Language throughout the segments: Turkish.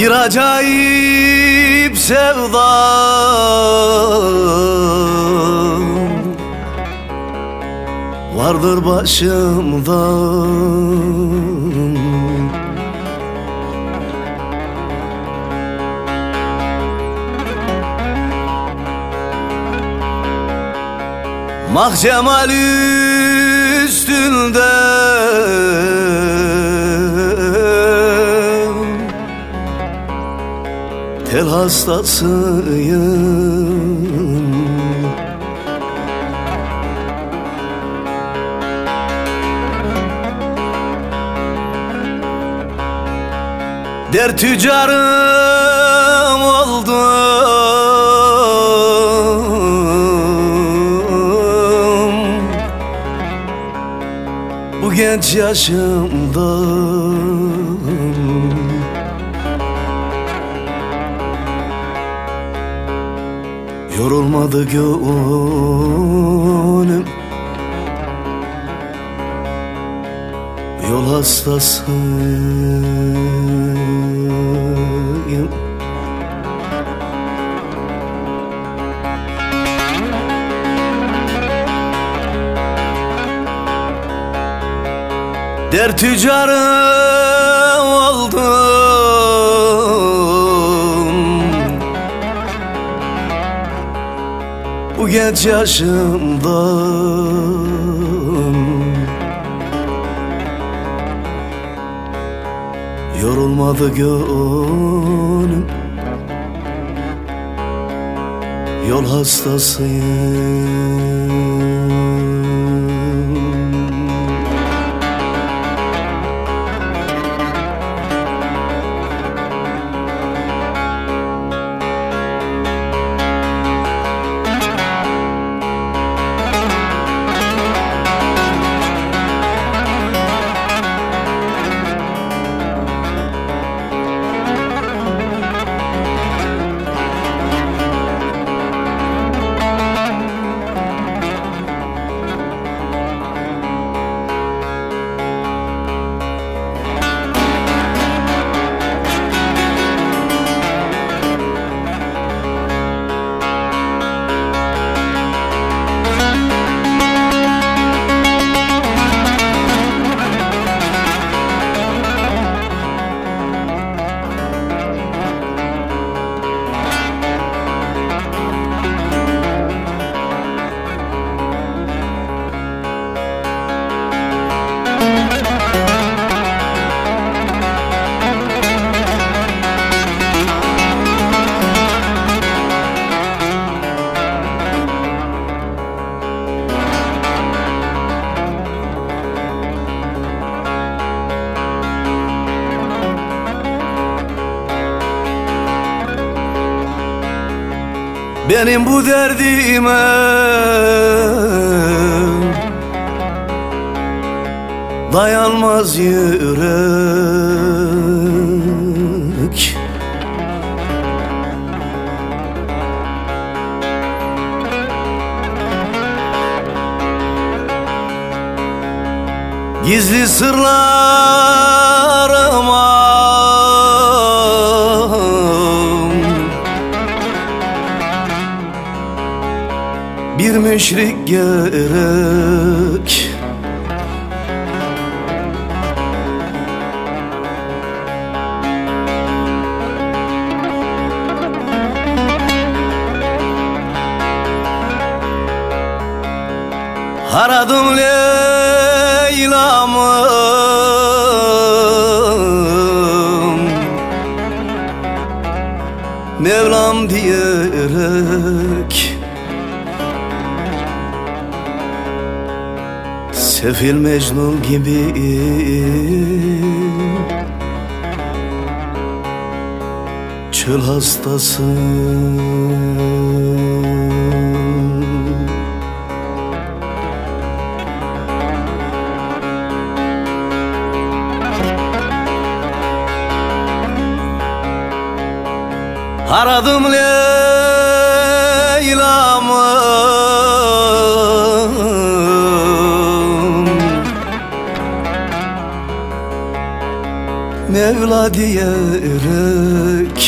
Bir acayip sevda. Vardır başımda. Mahcemal üstünde Tel hastasıyım. Der tüccarım oldum Bu genç yaşımda Yorulmadı gönlüm. Yol hastasıyım. Der tüccarı genç yaşımda Yorulmadı gönlüm. Yol hastasıyım Benim bu derdime. Dayanmaz yürek. Gizli sırlarıma Bir müşrik gerek Aradım Leyla'mı. Mevlam diyerek Sefil Mecnun gibi. Çöl hastası Aradım Leyla'mı Mevla diyerek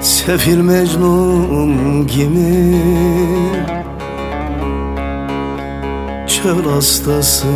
Sefil Mecnun gibi. Çöl hastasın.